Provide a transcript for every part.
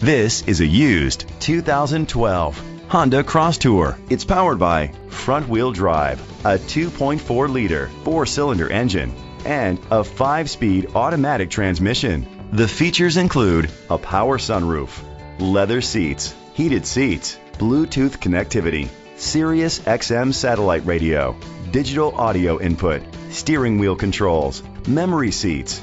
This is a used 2012 Honda Crosstour. It's powered by front wheel drive, a 2.4 liter four cylinder engine, and a five speed automatic transmission. The features include a power sunroof, leather seats, heated seats, Bluetooth connectivity, Sirius XM satellite radio, digital audio input, steering wheel controls, memory seats,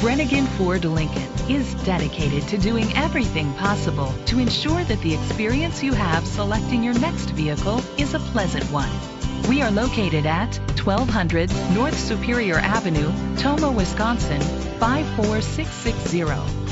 Brenengen Ford Lincoln is dedicated to doing everything possible to ensure that the experience you have selecting your next vehicle is a pleasant one. We are located at 1200 North Superior Avenue, Tomah, Wisconsin 54660.